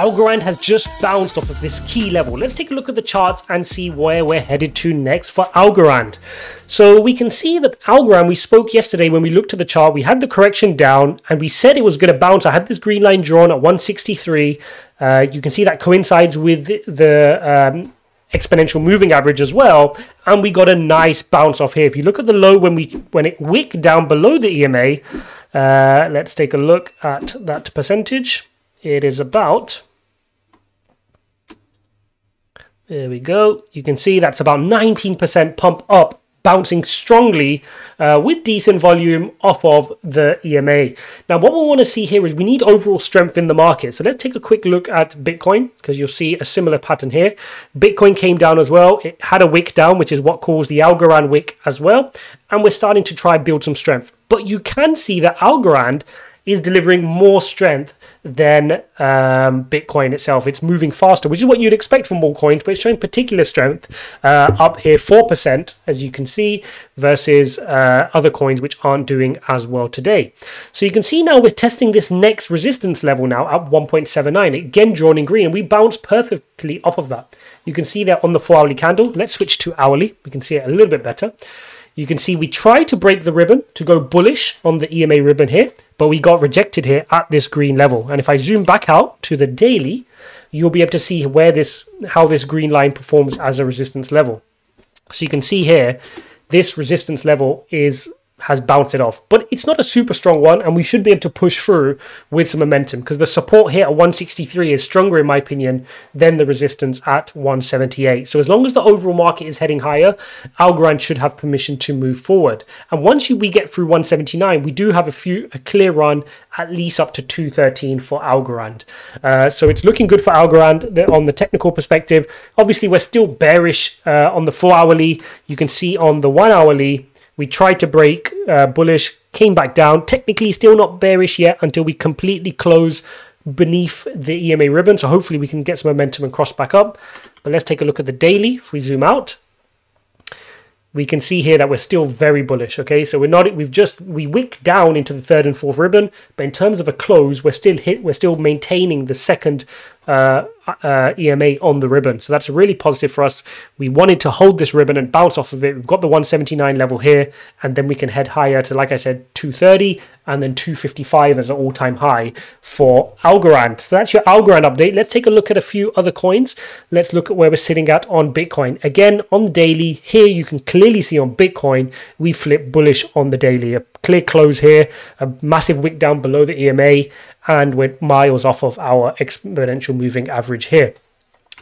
Algorand has just bounced off of this key level. Let's take a look at the charts and see where we're headed to next for Algorand. So we can see that Algorand, we spoke yesterday when we looked at the chart, we had the correction down and we said it was going to bounce. I had this green line drawn at 163. Uh, you can see that coincides with the um, exponential moving average as well and we got a nice bounce off here if you look at the low when we when it wick down below the EMA uh, let's take a look at that percentage it is about there we go you can see that's about 19% pump up bouncing strongly uh, with decent volume off of the EMA. Now, what we want to see here is we need overall strength in the market. So let's take a quick look at Bitcoin because you'll see a similar pattern here. Bitcoin came down as well. It had a wick down, which is what caused the Algorand wick as well. And we're starting to try build some strength. But you can see that Algorand is delivering more strength than um, Bitcoin itself. It's moving faster, which is what you'd expect from altcoins, but it's showing particular strength uh, up here 4%, as you can see, versus uh, other coins which aren't doing as well today. So you can see now we're testing this next resistance level now at 1.79, again drawn in green, and we bounce perfectly off of that. You can see that on the 4 hourly candle. Let's switch to hourly. We can see it a little bit better. You can see we tried to break the ribbon to go bullish on the EMA ribbon here, but we got rejected here at this green level. And if I zoom back out to the daily, you'll be able to see where this, how this green line performs as a resistance level. So you can see here, this resistance level is has bounced it off. But it's not a super strong one, and we should be able to push through with some momentum because the support here at 163 is stronger, in my opinion, than the resistance at 178. So as long as the overall market is heading higher, Algorand should have permission to move forward. And once we get through 179, we do have a few a clear run at least up to 213 for Algorand. Uh, so it's looking good for Algorand on the technical perspective. Obviously, we're still bearish uh, on the four hourly. You can see on the one hourly we tried to break uh, bullish, came back down. Technically, still not bearish yet until we completely close beneath the EMA ribbon. So hopefully we can get some momentum and cross back up. But let's take a look at the daily. If we zoom out, we can see here that we're still very bullish. Okay, so we're not. We've just we wick down into the third and fourth ribbon, but in terms of a close, we're still hit. We're still maintaining the second uh, uh, EMA on the ribbon. So that's really positive for us. We wanted to hold this ribbon and bounce off of it. We've got the 179 level here, and then we can head higher to, like I said, 230 and then 255 as an all-time high for Algorand. So that's your Algorand update. Let's take a look at a few other coins. Let's look at where we're sitting at on Bitcoin. Again, on daily, here you can clearly see on Bitcoin, we flip bullish on the daily. A clear close here, a massive wick down below the EMA, and we're miles off of our exponential moving average here.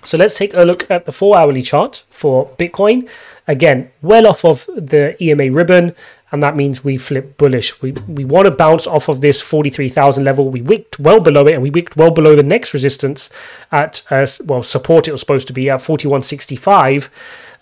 So let's take a look at the four hourly chart for Bitcoin. Again, well off of the EMA ribbon, and that means we flip bullish. We, we want to bounce off of this 43,000 level. We wicked well below it, and we wicked well below the next resistance at, uh, well, support it was supposed to be at 4165.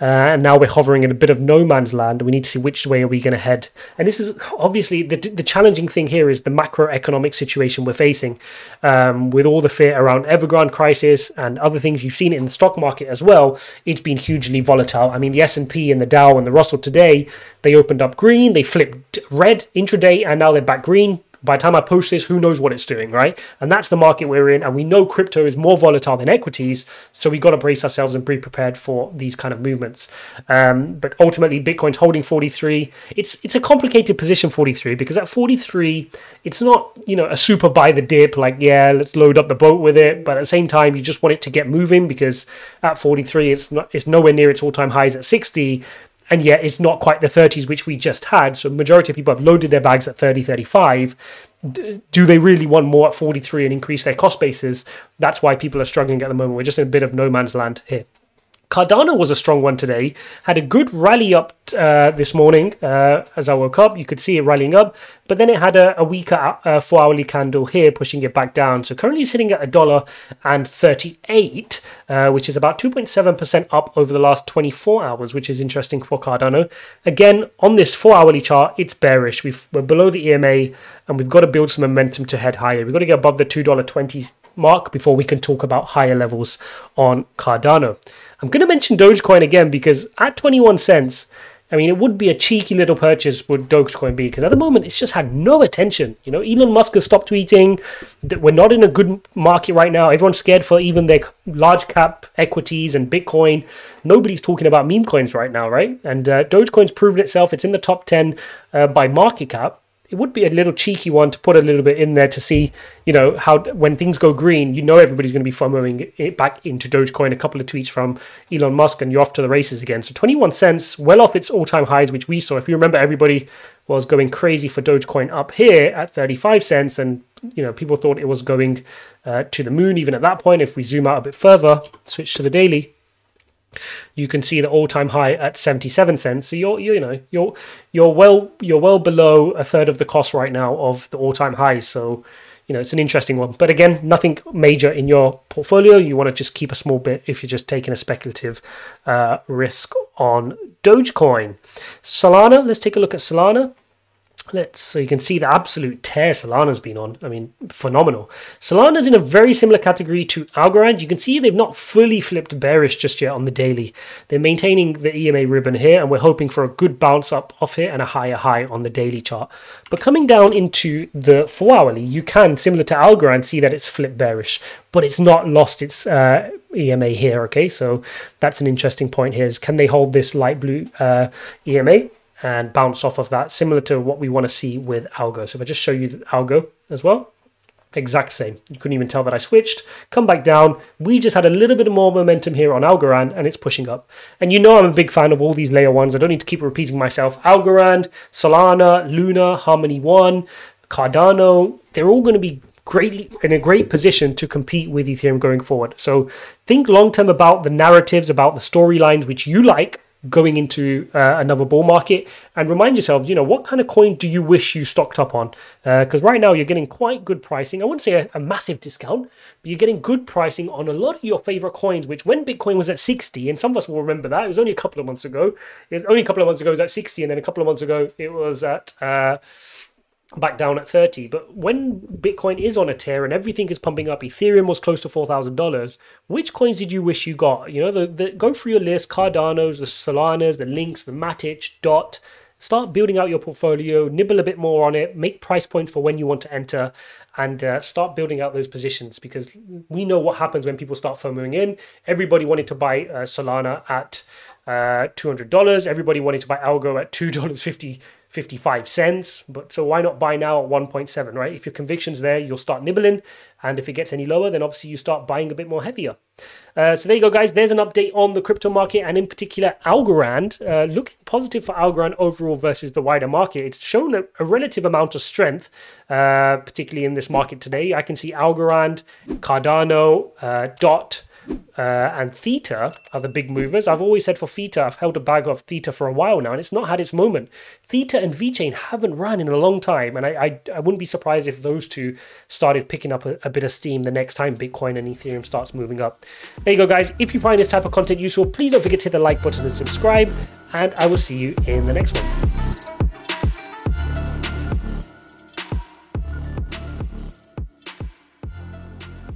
Uh, and now we're hovering in a bit of no man's land. We need to see which way are we going to head. And this is obviously the, the challenging thing here is the macroeconomic situation we're facing um, with all the fear around Evergrande crisis and other things. You've seen it in the stock market as well. It's been hugely volatile. I mean, the S&P and the Dow and the Russell today, they opened up green, they flipped red intraday, and now they're back green by the time I post this, who knows what it's doing, right? And that's the market we're in. And we know crypto is more volatile than equities. So we got to brace ourselves and be prepared for these kind of movements. Um, but ultimately, Bitcoin's holding 43. It's it's a complicated position, 43, because at 43, it's not, you know, a super buy the dip, like, yeah, let's load up the boat with it. But at the same time, you just want it to get moving because at 43, it's not it's nowhere near its all-time highs at 60 and yet it's not quite the 30s which we just had. So majority of people have loaded their bags at 30 35 do they really want more at 43 and increase their cost bases that's why people are struggling at the moment. We're just in a bit of no man's land here Cardano was a strong one today. Had a good rally up uh, this morning uh, as I woke up. You could see it rallying up, but then it had a, a weaker uh, four hourly candle here, pushing it back down. So currently sitting at a dollar and thirty-eight, uh, which is about two point seven percent up over the last twenty-four hours, which is interesting for Cardano. Again, on this four hourly chart, it's bearish. we are below the EMA, and we've got to build some momentum to head higher. We've got to get above the two dollar twenty mark before we can talk about higher levels on Cardano. I'm going to mention Dogecoin again because at 21 cents, I mean, it would be a cheeky little purchase would Dogecoin be because at the moment it's just had no attention. You know, Elon Musk has stopped tweeting. That we're not in a good market right now. Everyone's scared for even their large cap equities and Bitcoin. Nobody's talking about meme coins right now, right? And uh, Dogecoin's proven itself. It's in the top 10 uh, by market cap it would be a little cheeky one to put a little bit in there to see, you know, how when things go green, you know everybody's going to be FOMOing it back into Dogecoin. A couple of tweets from Elon Musk, and you're off to the races again. So 21 cents, well off its all-time highs, which we saw. If you remember, everybody was going crazy for Dogecoin up here at 35 cents, and you know people thought it was going uh, to the moon even at that point. If we zoom out a bit further, switch to the daily you can see the all-time high at 77 cents. So you're, you know you're you're well you're well below a third of the cost right now of the all-time highs. So you know it's an interesting one. But again, nothing major in your portfolio. You want to just keep a small bit if you're just taking a speculative uh, risk on Dogecoin. Solana. Let's take a look at Solana. Let's so you can see the absolute tear Solana's been on. I mean, phenomenal. Solana's in a very similar category to Algorand. You can see they've not fully flipped bearish just yet on the daily. They're maintaining the EMA ribbon here, and we're hoping for a good bounce up off here and a higher high on the daily chart. But coming down into the four hourly, you can, similar to Algorand, see that it's flipped bearish, but it's not lost its uh, EMA here. Okay, so that's an interesting point here. Is can they hold this light blue uh, EMA? And bounce off of that, similar to what we want to see with Algo. So if I just show you the Algo as well, exact same. You couldn't even tell that I switched. Come back down. We just had a little bit more momentum here on Algorand and it's pushing up. And you know I'm a big fan of all these layer ones. I don't need to keep repeating myself. Algorand, Solana, Luna, Harmony One, Cardano, they're all going to be greatly in a great position to compete with Ethereum going forward. So think long term about the narratives, about the storylines which you like, going into uh, another bull market. And remind yourself you know what kind of coin do you wish you stocked up on? Because uh, right now you're getting quite good pricing. I wouldn't say a, a, massive discount but you're getting good pricing on a lot of your favorite coins which when bitcoin was at 60 and some of us will remember that it was only a couple of months ago. It was only a couple of months ago it was at 60 and then a couple of months ago it was at uh, back down at 30. But when Bitcoin is on a tear and everything is pumping up, Ethereum was close to $4,000. Which coins did you wish you got? You know, the, the, go through your list Cardanos, the Solanas, the Links, the Matic, Dot. Start building out your portfolio, nibble a bit more on it, make price points for when you want to enter, and uh, start building out those positions because we know what happens when people start FOMOing in. Everybody wanted to buy uh, Solana at uh, $200. Everybody wanted to buy Algo at $2.50 55 cents. But so why not buy now at 1.7, right? If your conviction's there, you'll start nibbling. And if it gets any lower, then obviously you start buying a bit more heavier. Uh, so there you go, guys. There's an update on the crypto market and in particular Algorand. Uh, looking positive for Algorand overall versus the wider market. It's shown a, a relative amount of strength, uh, particularly in this market today. I can see Algorand, Cardano, uh, Dot, uh, and Theta are the big movers. I've always said for Theta, I've held a bag of Theta for a while now, and it's not had its moment. Theta and VeChain haven't run in a long time, and I, I, I wouldn't be surprised if those two started picking up a, a, bit of steam the next time Bitcoin and Ethereum starts moving up. There you go, guys. If you find this type of content useful, please don't forget to hit the like button and subscribe, and I will see you in the next one.